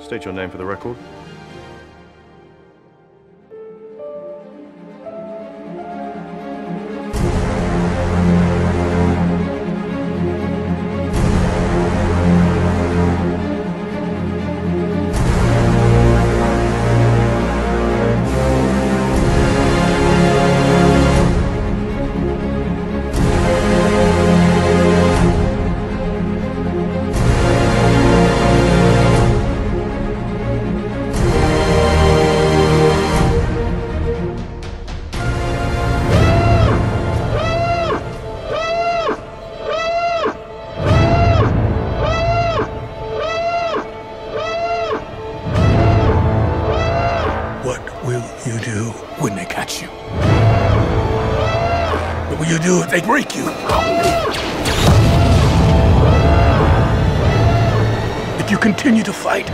State your name for the record. You do when they catch you? What will you do if they break you? If you continue to fight,